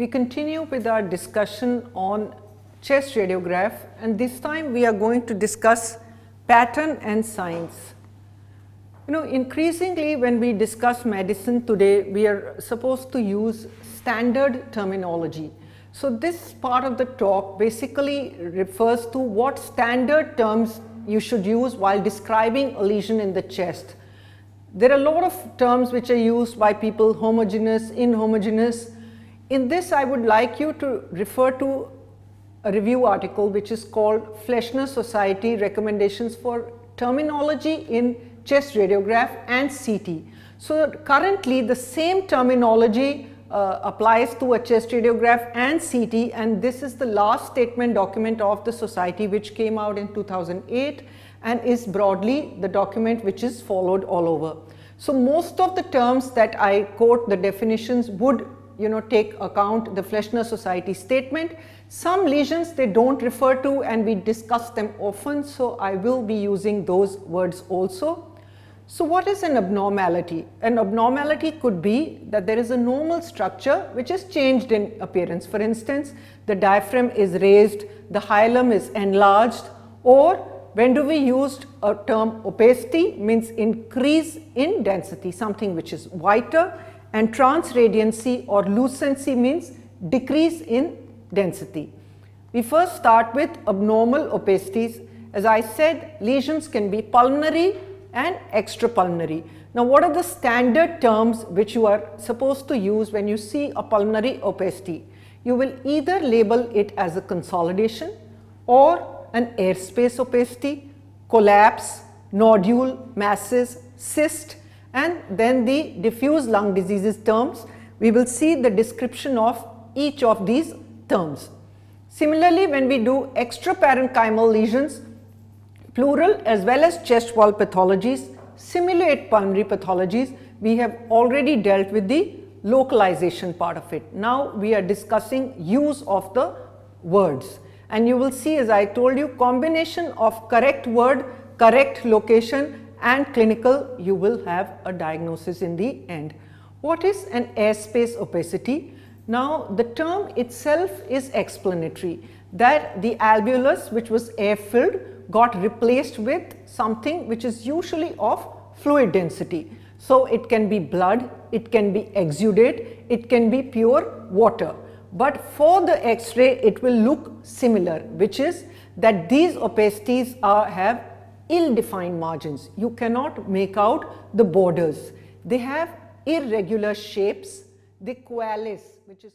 We continue with our discussion on chest radiograph and this time we are going to discuss pattern and signs. You know, increasingly when we discuss medicine today, we are supposed to use standard terminology. So this part of the talk basically refers to what standard terms you should use while describing a lesion in the chest. There are a lot of terms which are used by people, homogeneous, inhomogeneous. In this, I would like you to refer to a review article which is called Fleischner Society Recommendations for Terminology in Chest Radiograph and CT. So currently the same terminology uh, applies to a chest radiograph and CT and this is the last statement document of the society which came out in 2008 and is broadly the document which is followed all over. So most of the terms that I quote the definitions would you know take account the Fleischner Society statement. Some lesions they don't refer to and we discuss them often so I will be using those words also. So what is an abnormality? An abnormality could be that there is a normal structure which is changed in appearance. For instance, the diaphragm is raised, the hilum is enlarged or when do we use a term opacity means increase in density, something which is whiter and transradiancy or lucency means decrease in density. We first start with abnormal opacities. As I said, lesions can be pulmonary and extrapulmonary. Now what are the standard terms which you are supposed to use when you see a pulmonary opacity? You will either label it as a consolidation or an airspace opacity, collapse, nodule, masses, cyst and then the diffuse lung diseases terms. We will see the description of each of these terms. Similarly, when we do extraparenchymal lesions, Pleural as well as chest wall pathologies simulate pulmonary pathologies. We have already dealt with the localization part of it. Now we are discussing use of the words and you will see as I told you combination of correct word, correct location and clinical you will have a diagnosis in the end. What is an airspace opacity? Now the term itself is explanatory that the alveolus which was air filled got replaced with something which is usually of fluid density. So it can be blood, it can be exudate, it can be pure water. But for the X-ray it will look similar which is that these opacities are have ill-defined margins. You cannot make out the borders. They have irregular shapes. They coalesce which is